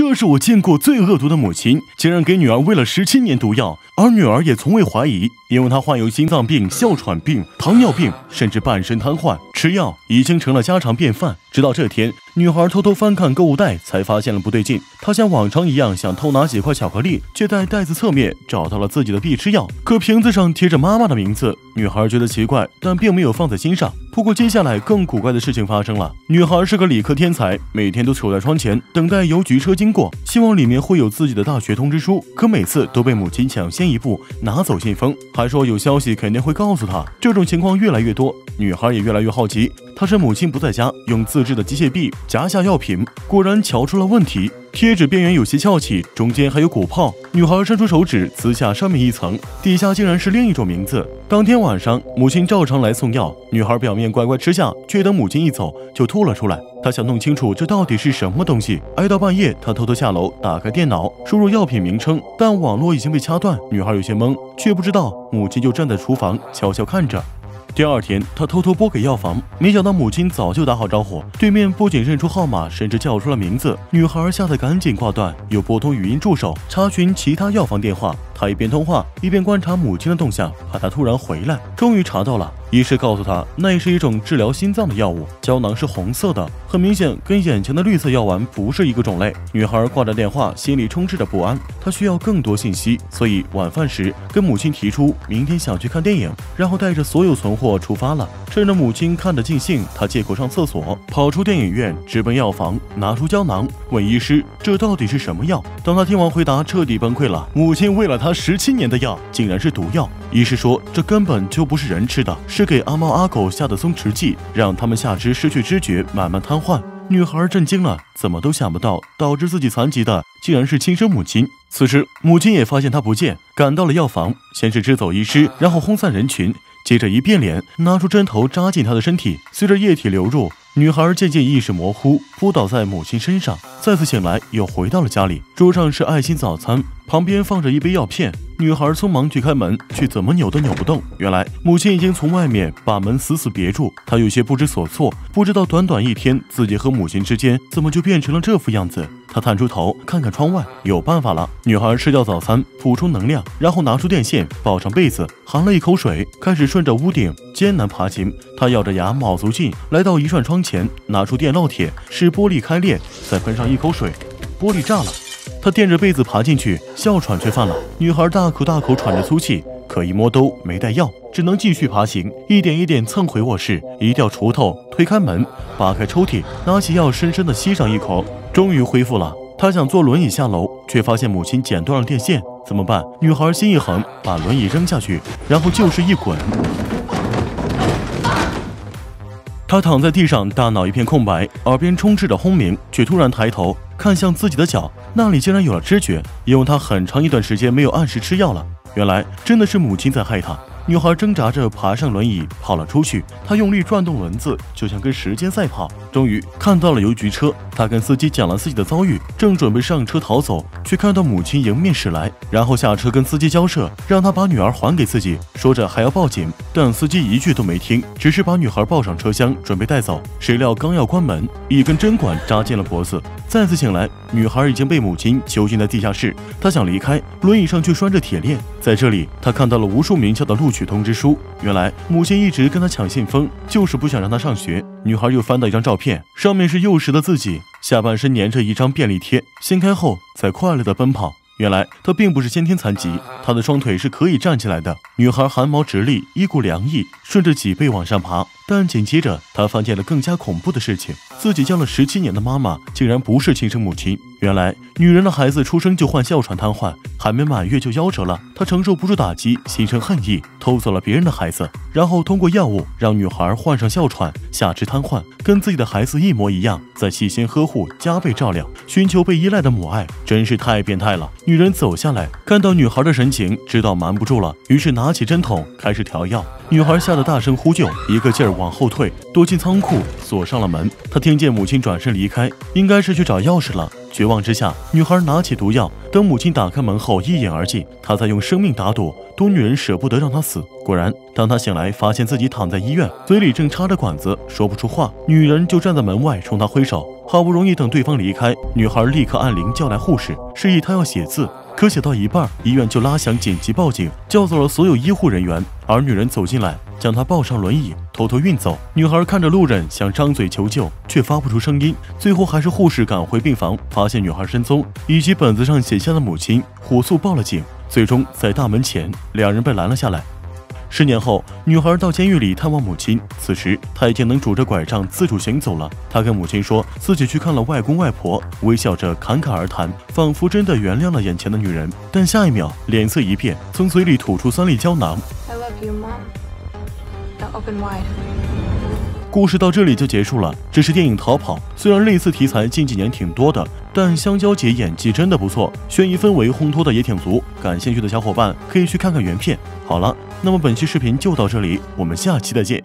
这是我见过最恶毒的母亲，竟然给女儿喂了十七年毒药，而女儿也从未怀疑，因为她患有心脏病、哮喘病、糖尿病，甚至半身瘫痪，吃药已经成了家常便饭。直到这天。女孩偷偷翻看购物袋，才发现了不对劲。她像往常一样想偷拿几块巧克力，却在袋子侧面找到了自己的必吃药，可瓶子上贴着妈妈的名字。女孩觉得奇怪，但并没有放在心上。不过接下来更古怪的事情发生了。女孩是个理科天才，每天都守在窗前等待邮局车经过，希望里面会有自己的大学通知书。可每次都被母亲抢先一步拿走信封，还说有消息肯定会告诉她。这种情况越来越多，女孩也越来越好奇。她趁母亲不在家，用自制的机械臂。夹下药品，果然瞧出了问题。贴纸边缘有些翘起，中间还有鼓泡。女孩伸出手指撕下上面一层，底下竟然是另一种名字。当天晚上，母亲照常来送药，女孩表面乖乖吃下，却等母亲一走就吐了出来。她想弄清楚这到底是什么东西。挨到半夜，她偷偷下楼打开电脑，输入药品名称，但网络已经被掐断。女孩有些懵，却不知道母亲就站在厨房悄悄看着。第二天，他偷偷拨给药房，没想到母亲早就打好招呼。对面不仅认出号码，甚至叫出了名字。女孩吓得赶紧挂断，又拨通语音助手查询其他药房电话。他一边通话，一边观察母亲的动向，怕她突然回来。终于查到了。医师告诉他，那也是一种治疗心脏的药物，胶囊是红色的，很明显跟眼前的绿色药丸不是一个种类。女孩挂着电话，心里充斥着不安，她需要更多信息，所以晚饭时跟母亲提出明天想去看电影，然后带着所有存货出发了。趁着母亲看得尽兴，他借口上厕所，跑出电影院，直奔药房，拿出胶囊，问医师这到底是什么药。当他听完回答，彻底崩溃了。母亲为了他十七年的药，竟然是毒药。医师说这根本就不是人吃的。是给阿猫阿狗下的松弛剂，让他们下肢失去知觉，慢慢瘫痪。女孩震惊了，怎么都想不到，导致自己残疾的竟然是亲生母亲。此时，母亲也发现她不见，赶到了药房，先是支走医师，然后轰散人群，接着一变脸，拿出针头扎进她的身体。随着液体流入，女孩渐渐意识模糊，扑倒在母亲身上。再次醒来，又回到了家里，桌上是爱心早餐，旁边放着一杯药片。女孩匆忙去开门，却怎么扭都扭不动。原来母亲已经从外面把门死死别住。她有些不知所措，不知道短短一天，自己和母亲之间怎么就变成了这副样子。她探出头看看窗外，有办法了。女孩吃掉早餐，补充能量，然后拿出电线，抱上被子，含了一口水，开始顺着屋顶艰难爬行。她咬着牙，卯足劲，来到一扇窗前，拿出电烙铁，使玻璃开裂，再喷上一口水，玻璃炸了。他垫着被子爬进去，哮喘却犯了。女孩大口大口喘着粗气，可一摸兜没带药，只能继续爬行，一点一点蹭回卧室。一掉锄头，推开门，扒开抽屉，拿起药，深深的吸上一口，终于恢复了。他想坐轮椅下楼，却发现母亲剪断了电线，怎么办？女孩心一横，把轮椅扔下去，然后就是一滚。他躺在地上，大脑一片空白，耳边充斥着轰鸣，却突然抬头。看向自己的脚，那里竟然有了知觉，因为他很长一段时间没有按时吃药了。原来真的是母亲在害他。女孩挣扎着爬上轮椅，跑了出去。她用力转动轮子，就像跟时间赛跑。终于看到了邮局车，她跟司机讲了自己的遭遇，正准备上车逃走，却看到母亲迎面驶来，然后下车跟司机交涉，让他把女儿还给自己，说着还要报警。但司机一句都没听，只是把女孩抱上车厢，准备带走。谁料刚要关门，一根针管扎进了脖子。再次醒来，女孩已经被母亲囚禁在地下室。她想离开，轮椅上却拴着铁链。在这里，她看到了无数名校的录取取通知书。原来母亲一直跟她抢信封，就是不想让她上学。女孩又翻到一张照片，上面是幼时的自己，下半身粘着一张便利贴，掀开后在快乐的奔跑。原来她并不是先天残疾，她的双腿是可以站起来的。女孩汗毛直立，一股凉意顺着脊背往上爬。但紧接着，她发现了更加恐怖的事情：自己教了十七年的妈妈，竟然不是亲生母亲。原来，女人的孩子出生就患哮喘瘫痪，还没满月就夭折了。她承受不住打击，心生恨意，偷走了别人的孩子，然后通过药物让女孩患上哮喘，下肢瘫痪，跟自己的孩子一模一样，再细心呵护，加倍照料，寻求被依赖的母爱，真是太变态了。女人走下来，看到女孩的神情，知道瞒不住了，于是拿起针筒开始调药。女孩吓得大声呼救，一个劲儿往后退，躲进仓库，锁上了门。她听见母亲转身离开，应该是去找钥匙了。绝望之下，女孩拿起毒药，等母亲打开门后一饮而尽。她在用生命打赌，赌女人舍不得让她死。果然，当她醒来，发现自己躺在医院，嘴里正插着管子，说不出话。女人就站在门外冲她挥手。好不容易等对方离开，女孩立刻按铃叫来护士，示意她要写字。可写到一半，医院就拉响紧急报警，叫走了所有医护人员。而女人走进来，将她抱上轮椅，偷偷运走。女孩看着路人，想张嘴求救，却发不出声音。最后还是护士赶回病房，发现女孩失踪以及本子上写下的母亲，火速报了警。最终在大门前，两人被拦了下来。十年后，女孩到监狱里探望母亲。此时，她已经能拄着拐杖自主行走了。她跟母亲说自己去看了外公外婆，微笑着侃侃而谈，仿佛真的原谅了眼前的女人。但下一秒，脸色一变，从嘴里吐出三粒胶囊 i love you mom open wide。故事到这里就结束了。这是电影《逃跑》，虽然类似题材近几年挺多的，但香蕉姐演技真的不错，悬疑氛围烘托的也挺足。感兴趣的小伙伴可以去看看原片。好了，那么本期视频就到这里，我们下期再见。